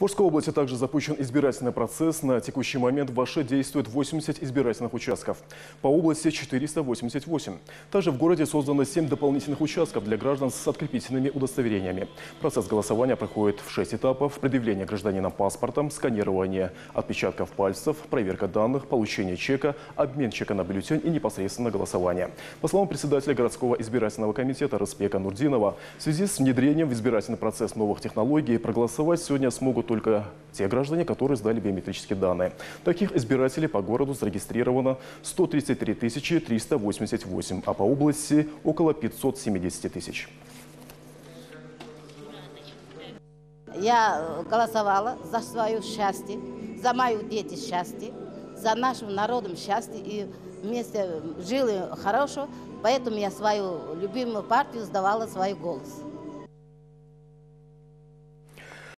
В Орской области также запущен избирательный процесс. На текущий момент в Аше действует 80 избирательных участков. По области 488. Также в городе создано 7 дополнительных участков для граждан с открепительными удостоверениями. Процесс голосования проходит в 6 этапов. Предъявление гражданина паспортом, сканирование отпечатков пальцев, проверка данных, получение чека, обмен чека на бюллетень и непосредственно голосование. По словам председателя городского избирательного комитета Распека Нурдинова, в связи с внедрением в избирательный процесс новых технологий проголосовать сегодня смогут только те граждане, которые сдали биометрические данные. Таких избирателей по городу зарегистрировано 133 388, а по области около 570 тысяч. Я голосовала за свое счастье, за мою дети счастье, за нашим народом счастье и вместе жили хорошо, поэтому я свою любимую партию сдавала свой голос.